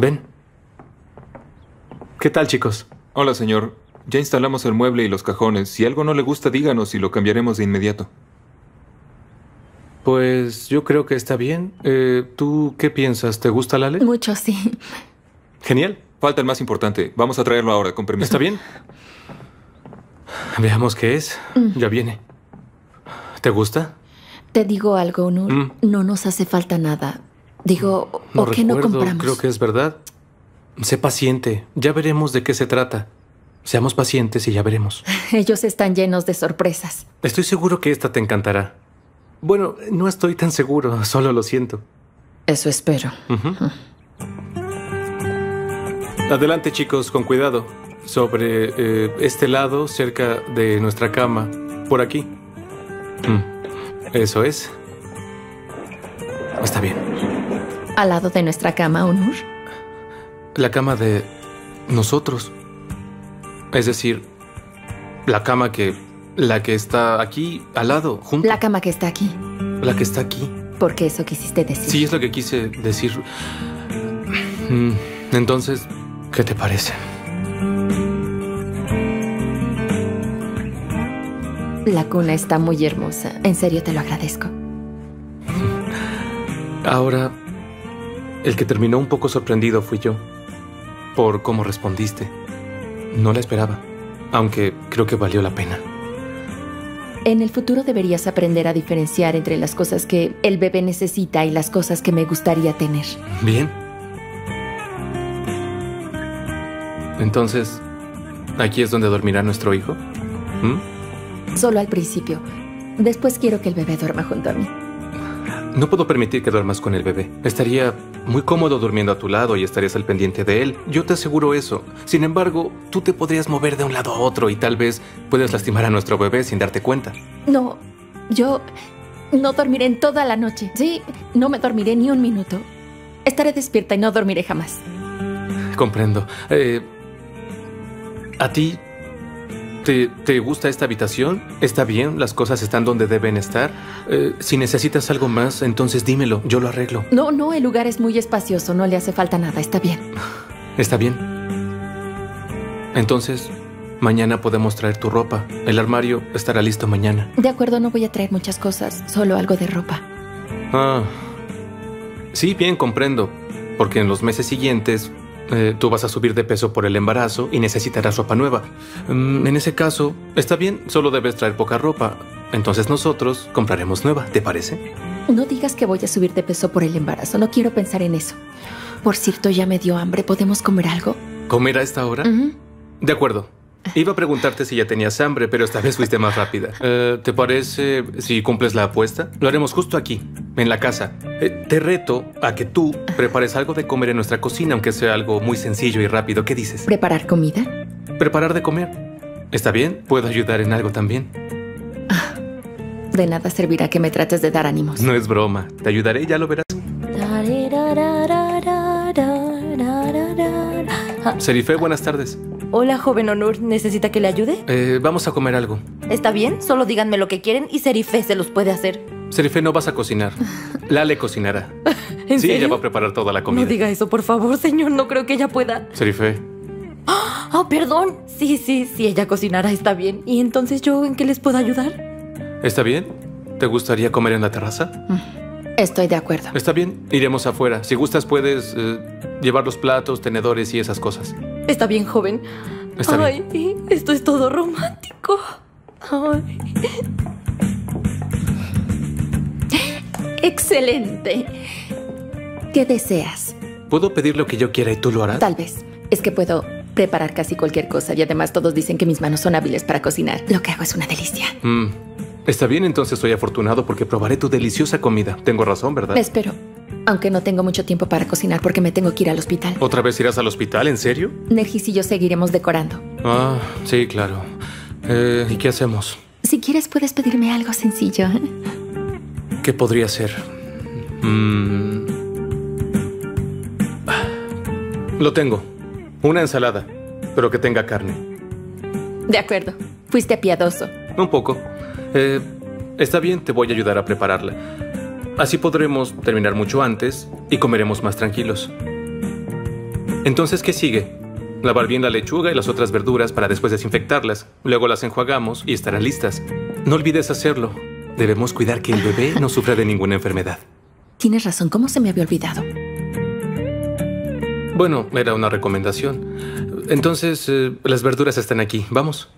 Ven. ¿Qué tal, chicos? Hola, señor. Ya instalamos el mueble y los cajones. Si algo no le gusta, díganos y lo cambiaremos de inmediato. Pues yo creo que está bien. Eh, ¿Tú qué piensas? ¿Te gusta Lale? Mucho, sí. Genial. Falta el más importante. Vamos a traerlo ahora, con permiso. ¿Está bien? Veamos qué es. Ya viene. ¿Te gusta? Te digo algo, Onur. Mm. No nos hace falta nada. Digo, No ¿por qué no recuerdo. compramos? Creo que es verdad. Sé paciente. Ya veremos de qué se trata. Seamos pacientes y ya veremos. Ellos están llenos de sorpresas. Estoy seguro que esta te encantará. Bueno, no estoy tan seguro, solo lo siento. Eso espero. Adelante chicos, con cuidado. Sobre eh, este lado, cerca de nuestra cama. Por aquí. Mm, Eso es. Está bien. Al lado de nuestra cama, Onur. La cama de nosotros. Es decir, la cama que... La que está aquí, al lado, junto. La cama que está aquí. La que está aquí. Porque eso quisiste decir. Sí, es lo que quise decir. Mm, Entonces, ¿qué te parece? La cuna está muy hermosa. En serio, te lo agradezco. Ahora, el que terminó un poco sorprendido fui yo, por cómo respondiste. No la esperaba, aunque creo que valió la pena. En el futuro deberías aprender a diferenciar entre las cosas que el bebé necesita y las cosas que me gustaría tener. Bien. Entonces, ¿aquí es donde dormirá nuestro hijo? ¿Mm? Solo al principio. Después quiero que el bebé duerma junto a mí. No puedo permitir que duermas con el bebé. Estaría muy cómodo durmiendo a tu lado y estarías al pendiente de él. Yo te aseguro eso. Sin embargo, tú te podrías mover de un lado a otro y tal vez puedes lastimar a nuestro bebé sin darte cuenta. No, yo no dormiré en toda la noche. Sí, no me dormiré ni un minuto. Estaré despierta y no dormiré jamás. Comprendo. Eh, ¿A ti te, te gusta esta habitación? ¿Está bien? ¿Las cosas están donde deben estar? Eh, si necesitas algo más, entonces dímelo. Yo lo arreglo. No, no, el lugar es muy espacioso, no le hace falta nada, está bien. ¿Está bien? Entonces, mañana podemos traer tu ropa. El armario estará listo mañana. De acuerdo, no voy a traer muchas cosas, solo algo de ropa. Ah. Sí, bien, comprendo. Porque en los meses siguientes eh, tú vas a subir de peso por el embarazo y necesitarás ropa nueva. Mm, en ese caso, está bien, solo debes traer poca ropa. Entonces nosotros compraremos nueva, ¿te parece? No digas que voy a subir de peso por el embarazo, no quiero pensar en eso. Por cierto, ya me dio hambre, ¿podemos comer algo? ¿Comer a esta hora? De acuerdo. Iba a preguntarte si ya tenías hambre, pero esta vez fuiste más rápida. Eh, ¿Te parece si cumples la apuesta? Lo haremos justo aquí, en la casa. Eh, te reto a que tú prepares algo de comer en nuestra cocina, aunque sea algo muy sencillo y rápido. ¿Qué dices? ¿Preparar comida? Preparar de comer. ¿Está bien? ¿Puedo ayudar en algo también? De nada servirá que me trates de dar ánimos. No es broma. Te ayudaré, ya lo verás. Serife, buenas tardes. Hola, joven Onur. ¿Necesita que le ayude? Eh, vamos a comer algo. Está bien, solo díganme lo que quieren y Serife se los puede hacer. Serife, no vas a cocinar. Lale cocinará. ¿En sí, serio? ella va a preparar toda la comida. No diga eso, por favor, señor. No creo que ella pueda. Serife, Oh, perdón. Sí, sí, sí, ella cocinará, está bien. ¿Y entonces yo en qué les puedo ayudar? ¿está bien? ¿Te gustaría comer en la terraza? Estoy de acuerdo. Está bien, iremos afuera. Si gustas, puedes eh, llevar los platos, tenedores y esas cosas. Está bien, joven. Está Ay, esto es todo romántico. Ay. Excelente. ¿Qué deseas? ¿Puedo pedir lo que yo quiera y tú lo harás? Tal vez. Es que puedo preparar casi cualquier cosa y además todos dicen que mis manos son hábiles para cocinar. Lo que hago es una delicia. Mm, Está bien, entonces soy afortunado porque probaré tu deliciosa comida. Tengo razón, ¿verdad? Espero. Aunque no tengo mucho tiempo para cocinar porque me tengo que ir al hospital. ¿Otra vez irás al hospital? ¿En serio? Nergis y yo seguiremos decorando. Ah, sí, claro. Eh, ¿Y qué hacemos? Si quieres, puedes pedirme algo sencillo. ¿Qué podría ser? Mm. Ah, Lo tengo. Una ensalada, pero que tenga carne. De acuerdo. Fuiste piadoso. Un poco. Eh, está bien, te voy a ayudar a prepararla. Así podremos terminar mucho antes y comeremos más tranquilos. Entonces, ¿qué sigue? Lavar bien la lechuga y las otras verduras para después desinfectarlas. Luego las enjuagamos y estarán listas. No olvides hacerlo. Debemos cuidar que el bebé no sufra de ninguna enfermedad. Tienes razón, ¿cómo se me había olvidado? Bueno, era una recomendación. Entonces, eh, las verduras están aquí. Vamos.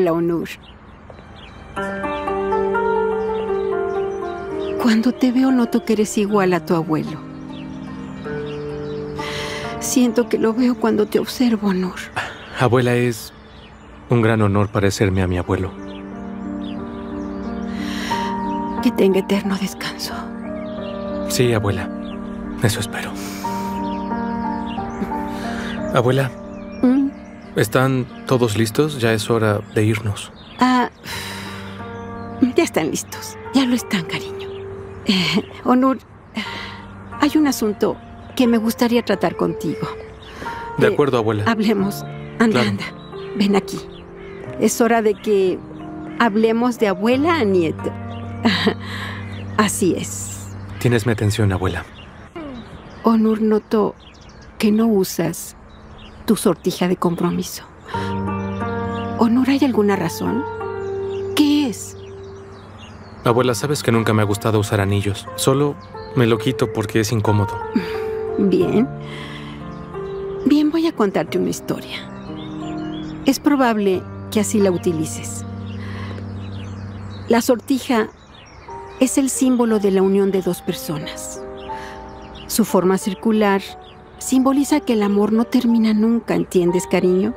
Hola, Onur. Cuando te veo noto que eres igual a tu abuelo. Siento que lo veo cuando te observo, Onur. Abuela, es un gran honor parecerme a mi abuelo. Que tenga eterno descanso. Sí, abuela. Eso espero. Abuela. ¿Están todos listos? Ya es hora de irnos. Ah, ya están listos. Ya lo están, cariño. Eh, Onur, hay un asunto que me gustaría tratar contigo. De Eh, acuerdo, abuela. Hablemos. Anda, Claro. anda. Ven aquí. Es hora de que hablemos de abuela a nieto. Así es. Tienes mi atención, abuela. Onur notó que no usas tu sortija de compromiso. Onur, ¿hay alguna razón? ¿Qué es? Abuela, sabes que nunca me ha gustado usar anillos. Solo me lo quito porque es incómodo. Bien. Bien, voy a contarte una historia. Es probable que así la utilices. La sortija es el símbolo de la unión de dos personas. Su forma circular simboliza que el amor no termina nunca, ¿entiendes, cariño?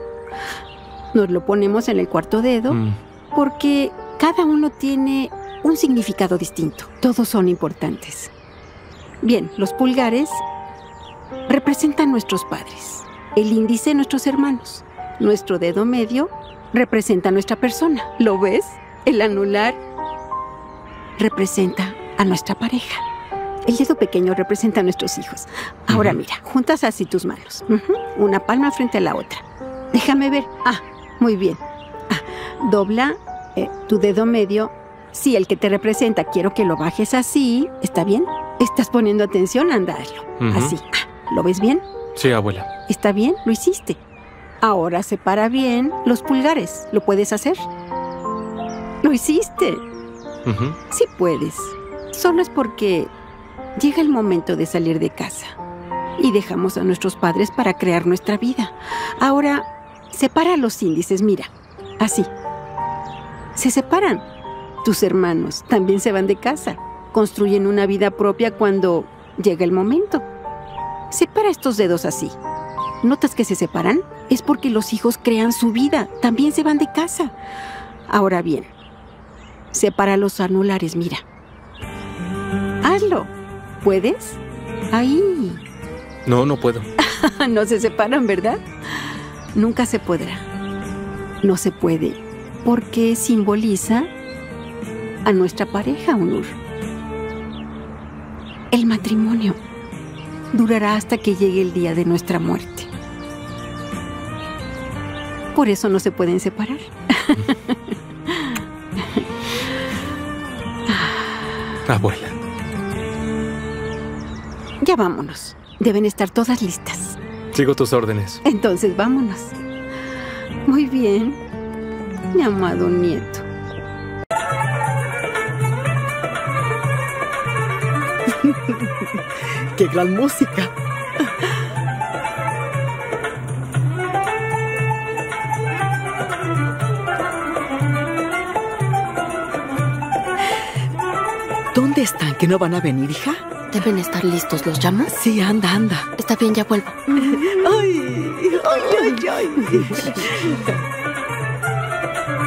Nos lo ponemos en el cuarto dedo Mm, porque cada uno tiene un significado distinto. Todos son importantes. Bien, los pulgares representan nuestros padres, el índice nuestros hermanos, nuestro dedo medio representa nuestra persona. ¿Lo ves? El anular representa a nuestra pareja. El dedo pequeño representa a nuestros hijos. Ahora mira, juntas así tus manos. Una palma frente a la otra. Déjame ver. Ah, muy bien. Ah, dobla eh, tu dedo medio, sí, el que te representa, quiero que lo bajes así, ¿está bien? Estás poniendo atención, anda, hazlo. Ujú. Así. Ah, ¿Lo ves bien? Sí, abuela. ¿Está bien? Lo hiciste. Ahora separa bien los pulgares. ¿Lo puedes hacer? Lo hiciste. Sí puedes. Solo es porque llega el momento de salir de casa y dejamos a nuestros padres para crear nuestra vida. Ahora, separa los índices, mira. Así. Se separan. Tus hermanos también se van de casa. Construyen una vida propia cuando llega el momento. Separa estos dedos así. ¿Notas que se separan? Es porque los hijos crean su vida. También se van de casa. Ahora bien, separa los anulares, mira. Hazlo. ¿Puedes? Ahí. No, no puedo. no se separan, ¿verdad? Nunca se podrá. No se puede, porque simboliza a nuestra pareja, Unur. El matrimonio durará hasta que llegue el día de nuestra muerte. Por eso no se pueden separar. Abuela. Ya vámonos. Deben estar todas listas. Sigo tus órdenes. Entonces vámonos. Muy bien, mi amado nieto. ¡Qué gran música! ¿Dónde están? ¿Que no van a venir, hija? Deben estar listos. ¿Los llamas? Sí, anda, anda. Está bien, ya vuelvo. ¡Ay! ¡Ay, ay, ay!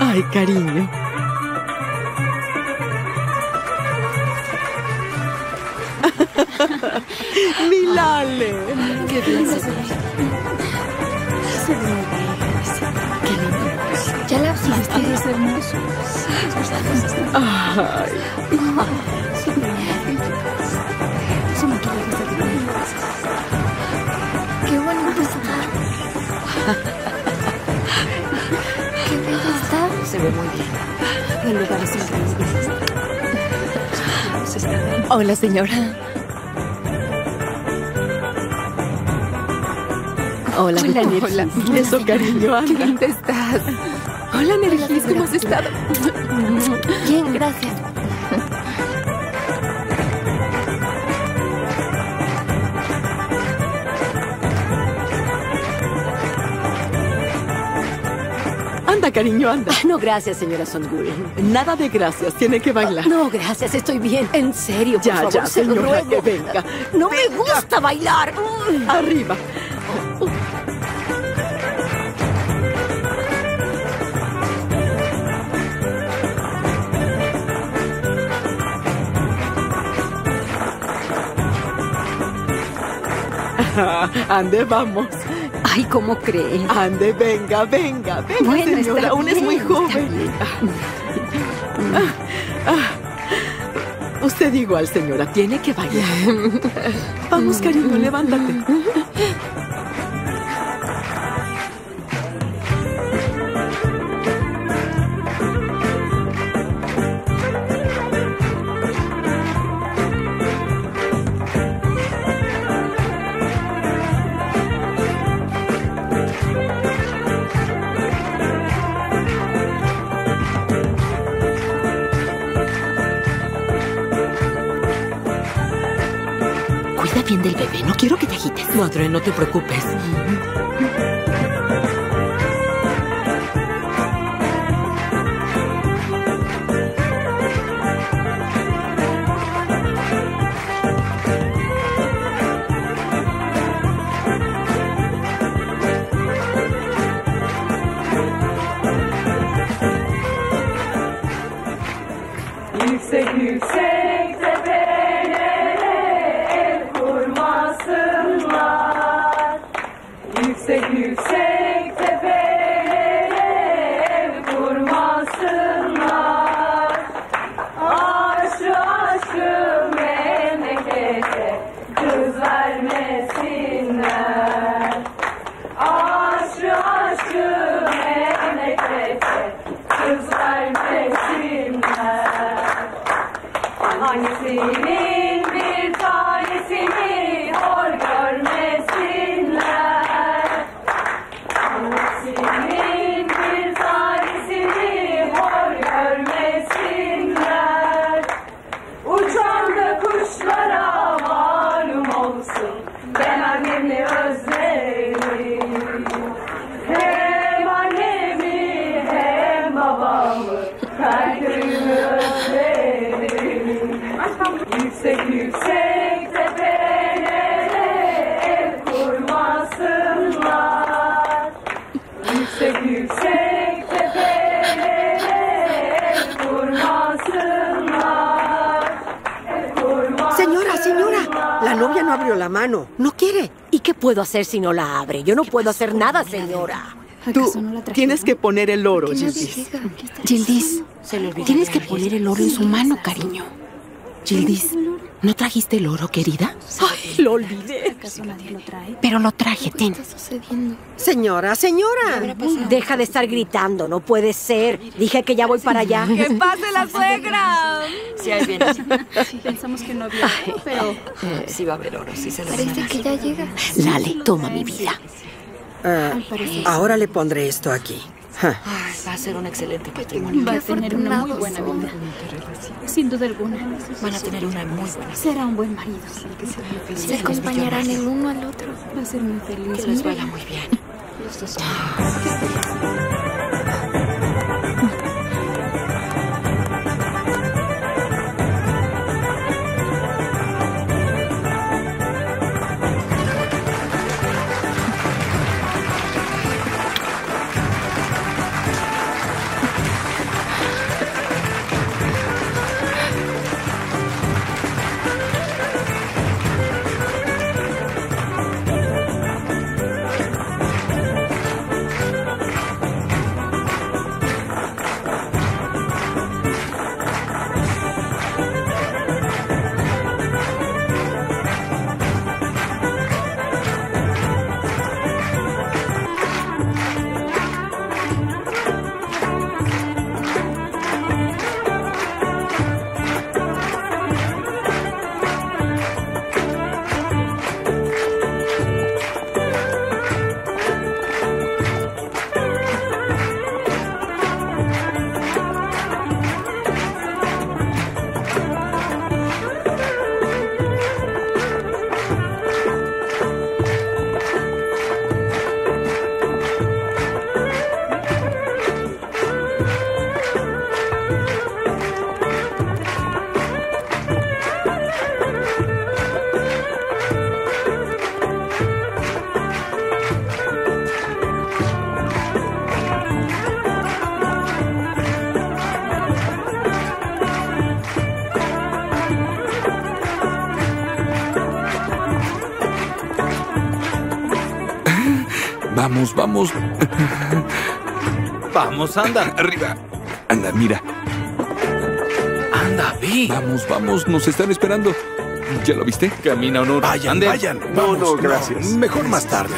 ¡Ay, cariño! ¡Mi Lale! Qué bien se ve. Ya la viste. Es hermoso. ¡Ay! Se ve muy bien. El lugar es increíble. Hola, señora. Hola, Hola. Nergis. Eso, cariño. ¿Dónde estás? Hola, Nergis. ¿Cómo has estado? Bien, gracias. Cariño, anda. No, gracias, señora Songul. Nada de gracias, tiene que bailar. No, gracias, estoy bien. En serio, por Ya, favor, ya, se lo ruego. que venga. No me gusta bailar. Arriba. Ande, vamos. Ay, ¿cómo cree? Ande, venga, venga, venga, Bueno, señora. Aún es muy joven. Ah, ah. Usted igual, señora, tiene que bailar. Vamos, cariño, levántate. Madre, no te preocupes. yüksek Señora, señora, la novia no abrió la mano, no quiere. ¿Y qué puedo hacer si no la abre? Yo no puedo hacer nada, señora. Tú tienes que poner el oro, Gildis. Gildis, tienes que poner el oro en su mano, cariño. Gildis, ¿no trajiste el oro, querida? Ay, lo olvidé. Pero lo traje, ten. Señora, señora. Deja de estar gritando, no puede ser. Dije que ya voy para allá. ¡Que pase la suegra! Sí, ahí viene. Pensamos que no había oro, pero sí va a haber oro, sí se lo Parece que ya llega. Lale, toma mi vida. Ah, ahora le pondré esto aquí. Ay, va a ser un excelente matrimonio. Va a tener una muy buena vida. Sin duda alguna. Van a tener una muy buena Será un buen marido. Se acompañarán el uno al otro. Va a ser muy feliz. Que les vaya muy bien. Vamos, vamos. Vamos, anda. Arriba. Anda, mira. Anda, ve. Vamos, vamos, nos están esperando. ¿Ya lo viste? Camina, Honor. Vayan, Ande. vayan. No, no, gracias. Mejor más tarde.